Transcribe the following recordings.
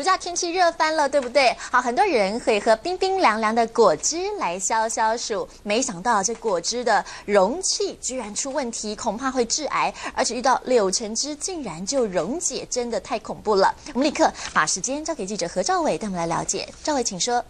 暑假天气热翻了，对不对？好，很多人会喝冰冰凉凉的果汁来消消暑，没想到这果汁的容器居然出问题，恐怕会致癌，而且遇到柳橙汁竟然就溶解，真的太恐怖了。我们立刻把时间交给记者何兆伟，带我们来了解。赵伟，请说。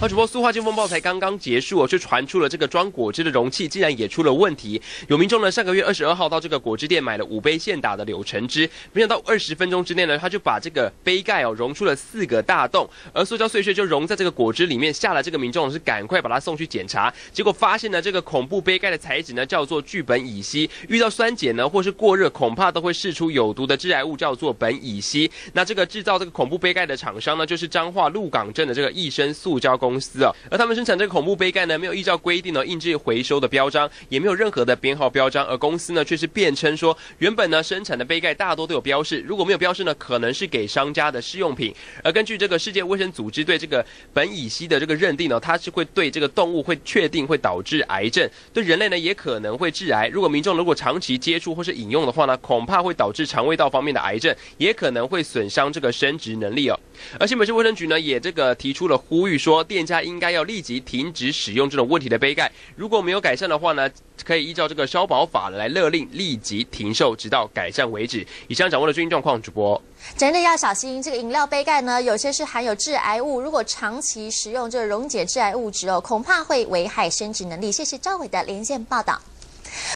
好，主播塑化剂风暴才刚刚结束，却传出了这个装果汁的容器竟然也出了问题。有民众呢，上个月二十二号到这个果汁店买了五杯现打的柳橙汁，没想到二十分钟之内呢，他就把这个杯盖哦溶出了四个大洞，而塑胶碎屑就溶在这个果汁里面。吓了这个民众是赶快把它送去检查，结果发现呢，这个恐怖杯盖的材质呢叫做聚苯乙烯，遇到酸碱呢或是过热，恐怕都会释出有毒的致癌物，叫做苯乙烯。那这个制造这个恐怖杯盖的厂商呢，就是彰化鹿港镇的这个益生塑胶公公司啊，而他们生产这个恐怖杯盖呢，没有依照规定呢印制回收的标章，也没有任何的编号标章，而公司呢却是辩称说，原本呢生产的杯盖大多都有标示，如果没有标示呢，可能是给商家的试用品。而根据这个世界卫生组织对这个苯乙烯的这个认定呢，它是会对这个动物会确定会导致癌症，对人类呢也可能会致癌。如果民众如果长期接触或是饮用的话呢，恐怕会导致肠胃道方面的癌症，也可能会损伤这个生殖能力哦。而新北市卫生局呢也这个提出了呼吁，说店店家应该要。立即停止使用这种问题的杯盖，如果没有改善的话呢，可以依照这个消保法来勒令立即停售，直到改善为止。以上掌握的最新状况，主播真的要小心，这个饮料杯盖呢，有些是含有致癌物，如果长期使用这溶解致癌物质哦，恐怕会危害生殖能力。谢谢赵伟的连线报道。